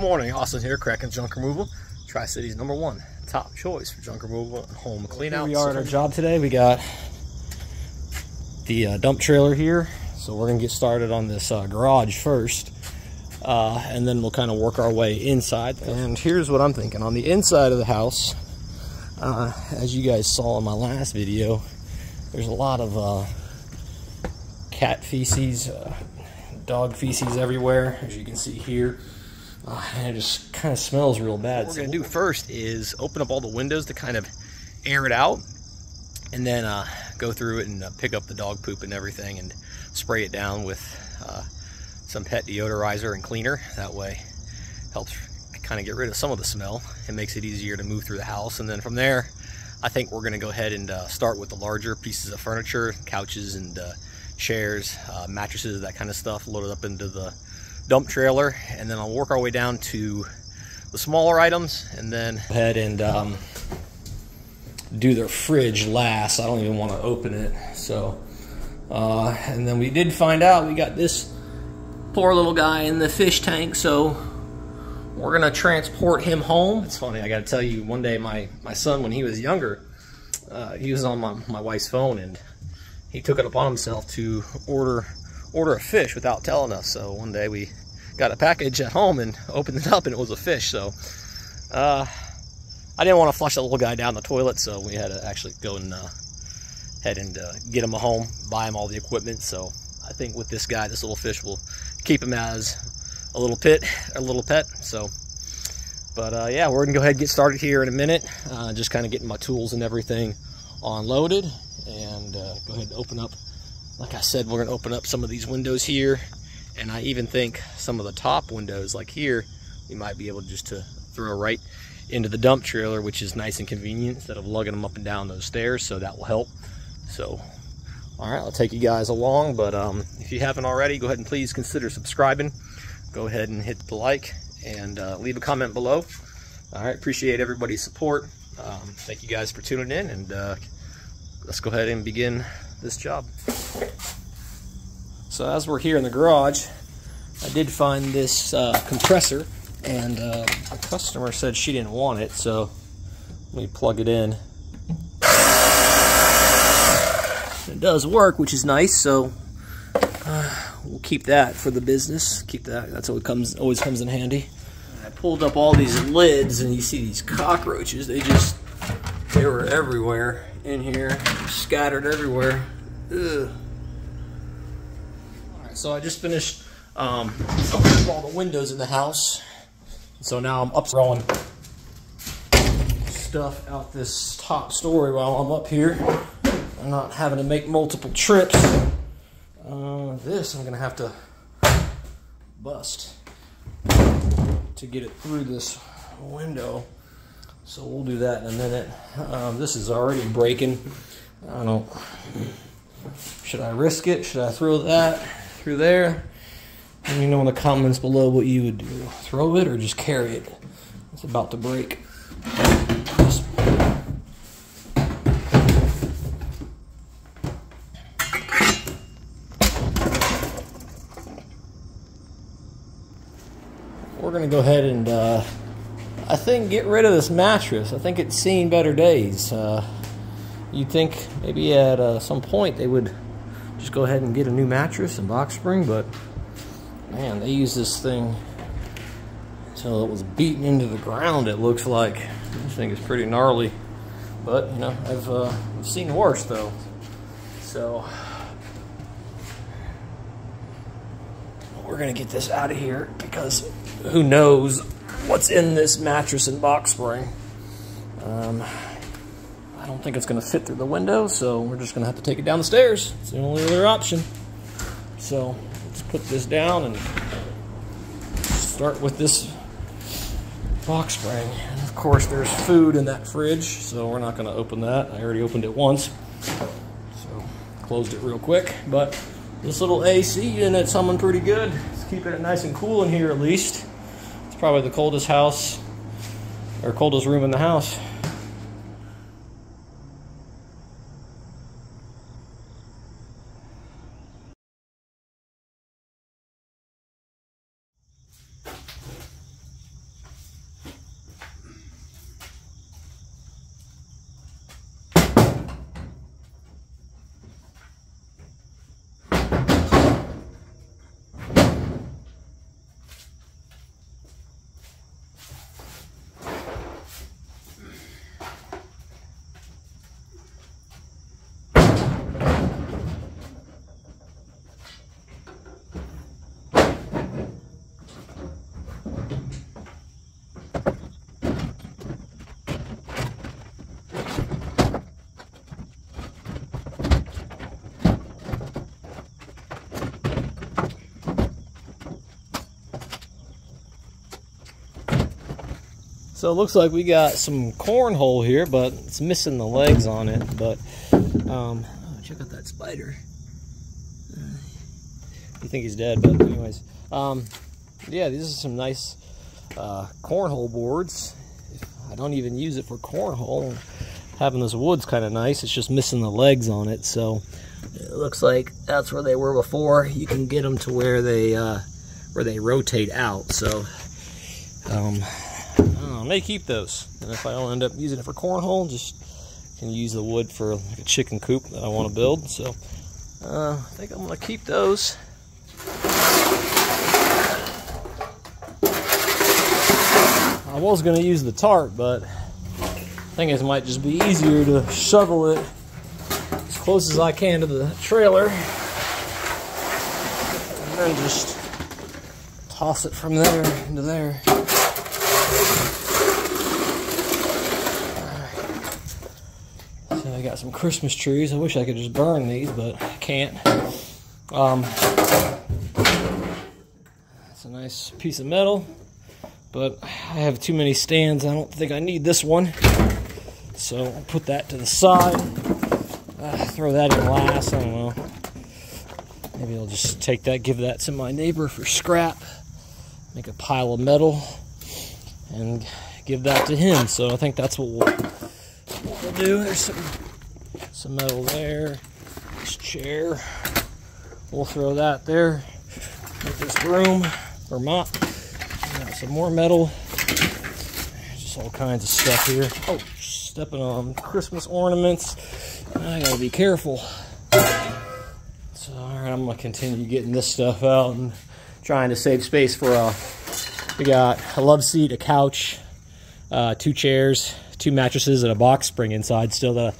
morning, Austin here, Kraken Junk Removal, Tri-Cities' number one top choice for junk removal and home clean out. we are at our job today. We got the uh, dump trailer here, so we're gonna get started on this uh, garage first, uh, and then we'll kind of work our way inside. And here's what I'm thinking: on the inside of the house, uh, as you guys saw in my last video, there's a lot of uh, cat feces, uh, dog feces everywhere, as you can see here. Uh, and it just kind of smells real bad. What we're gonna do first is open up all the windows to kind of air it out, and then uh, go through it and uh, pick up the dog poop and everything and spray it down with uh, some pet deodorizer and cleaner. That way, helps kind of get rid of some of the smell. It makes it easier to move through the house, and then from there, I think we're gonna go ahead and uh, start with the larger pieces of furniture, couches and uh, chairs, mattresses, that kind of stuff, loaded up into the dump trailer and then I'll work our way down to the smaller items and then head and um, do their fridge last. I don't even want to open it. So, uh, and then we did find out we got this poor little guy in the fish tank. So we're gonna transport him home. It's funny. I got to tell you, one day my my son, when he was younger, uh, he was on my my wife's phone and he took it upon himself to order order a fish without telling us. So one day we got a package at home and opened it up and it was a fish. So uh, I didn't want to flush the little guy down the toilet, so we had to actually go and uh, head and uh, get him a home, buy him all the equipment. So I think with this guy, this little fish will keep him as a little pit, a little pet. So, but uh, yeah, we're gonna go ahead and get started here in a minute. Uh, just kind of getting my tools and everything unloaded, and uh, go ahead and open up like I said, we're gonna open up some of these windows here. And I even think some of the top windows like here, we might be able just to throw right into the dump trailer, which is nice and convenient instead of lugging them up and down those stairs. So that will help. So, all right, I'll take you guys along. But um, if you haven't already, go ahead and please consider subscribing. Go ahead and hit the like and uh, leave a comment below. All right, appreciate everybody's support. Um, thank you guys for tuning in and uh, let's go ahead and begin this job. So as we're here in the garage, I did find this uh, compressor and uh, the customer said she didn't want it, so let me plug it in. It does work, which is nice, so uh, we'll keep that for the business. Keep that, that's what comes always comes in handy. I pulled up all these lids and you see these cockroaches, they just, they were everywhere in here, scattered everywhere. Ugh. So I just finished um, all the windows in the house. So now I'm up throwing stuff out this top story while I'm up here. I'm not having to make multiple trips. Uh, this I'm gonna have to bust to get it through this window. So we'll do that in a minute. Um, this is already breaking. I don't know. should I risk it? Should I throw that through there? Let me know in the comments below what you would do. Throw it or just carry it? It's about to break. Just We're gonna go ahead and uh, I think get rid of this mattress. I think it's seen better days. Uh, you'd think maybe at uh, some point they would just go ahead and get a new mattress and box spring, but man, they use this thing until it was beaten into the ground, it looks like. This thing is pretty gnarly, but you know, I've, uh, I've seen worse though. So, we're gonna get this out of here because who knows what's in this mattress and box spring. Um, I don't think it's going to fit through the window, so we're just going to have to take it down the stairs. It's the only other option. So let's put this down and start with this box spring. And of course, there's food in that fridge, so we're not going to open that. I already opened it once, so closed it real quick. But this little AC unit's humming pretty good. It's keeping it nice and cool in here at least. It's probably the coldest house, or coldest room in the house. So it looks like we got some cornhole here, but it's missing the legs on it. But um, oh, check out that spider. you think he's dead, but anyways, um, yeah, these are some nice uh, cornhole boards. I don't even use it for cornhole. Having this wood's kind of nice. It's just missing the legs on it, so it looks like that's where they were before. You can get them to where they uh, where they rotate out. So um, may keep those, and if I don't end up using it for cornhole, just can use the wood for like a chicken coop that I want to build. So uh, I think I'm gonna keep those. I was gonna use the tarp, but I think it might just be easier to shovel it as close as I can to the trailer and then just toss it from there into there. I got some Christmas trees. I wish I could just burn these, but I can't. Um, it's a nice piece of metal, but I have too many stands. I don't think I need this one. So I'll put that to the side. Uh, throw that in last. I don't know. Maybe I'll just take that, give that to my neighbor for scrap, make a pile of metal, and give that to him. So I think that's what we'll, we'll do. There's some some metal there. This chair. We'll throw that there. Make this room mop. Some more metal. Just all kinds of stuff here. Oh, stepping on Christmas ornaments. I gotta be careful. So, alright, I'm gonna continue getting this stuff out and trying to save space for a. We got a love seat, a couch, uh, two chairs, two mattresses, and a box spring inside. Still, that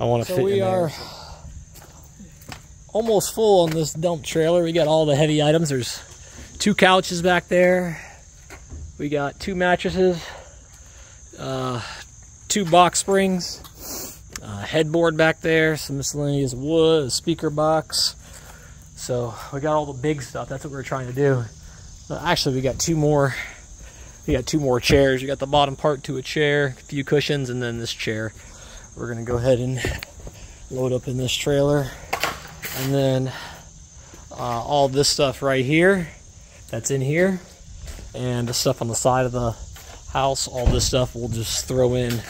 I want to so fit. we are almost full on this dump trailer. We got all the heavy items. There's two couches back there. We got two mattresses, uh, two box springs, uh, headboard back there, some miscellaneous wood, a speaker box. So we got all the big stuff. That's what we're trying to do. Uh, actually, we got two more. We got two more chairs. You got the bottom part to a chair, a few cushions, and then this chair. We're gonna go ahead and load up in this trailer, and then uh, all this stuff right here. That's in here, and the stuff on the side of the house. All this stuff we'll just throw in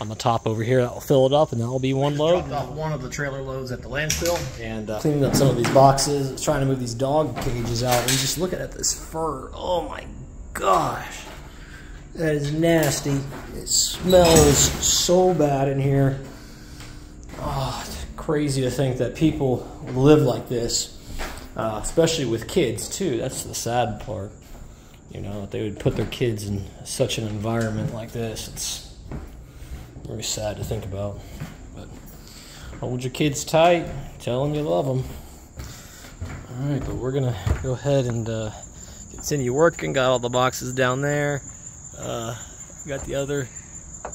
on the top over here. That'll fill it up, and that'll be one load. Dropped off one of the trailer loads at the landfill, and uh, cleaning up some of these boxes. Trying to move these dog cages out, and just looking at this fur. Oh my gosh, that is nasty. It smells so bad in here. Oh, it's crazy to think that people live like this, uh, especially with kids too. That's the sad part. You know, that they would put their kids in such an environment like this. It's very sad to think about. But hold your kids tight. Tell them you love them. All right, but we're gonna go ahead and uh, continue working. Got all the boxes down there. Uh, got the other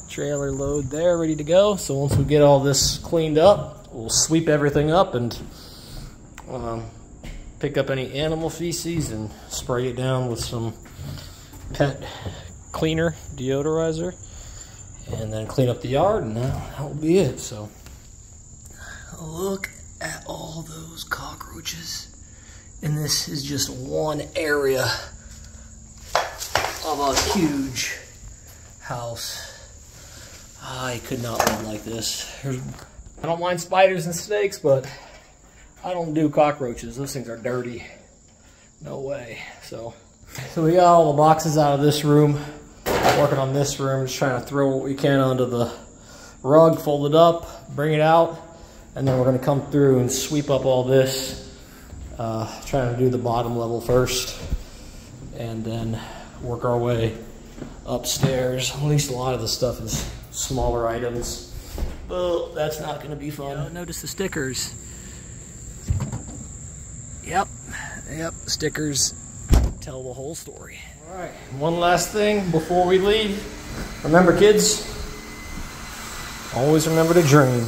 trailer load there ready to go. So once we get all this cleaned up, we'll sweep everything up and um, pick up any animal feces and spray it down with some pet cleaner deodorizer and then clean up the yard, and that, that will be it. So, look at all those cockroaches. And this is just one area of a huge house. I could not live like this. I don't mind spiders and snakes, but I don't do cockroaches. Those things are dirty. No way. So, so we got all the boxes out of this room working on this room, just trying to throw what we can onto the rug, fold it up, bring it out, and then we're gonna come through and sweep up all this. Uh, trying to do the bottom level first, and then work our way upstairs. At least a lot of the stuff is smaller items. But that's not gonna be fun. Notice the stickers. Yep, yep, stickers tell the whole story. All right, one last thing before we leave. Remember, kids, always remember to dream.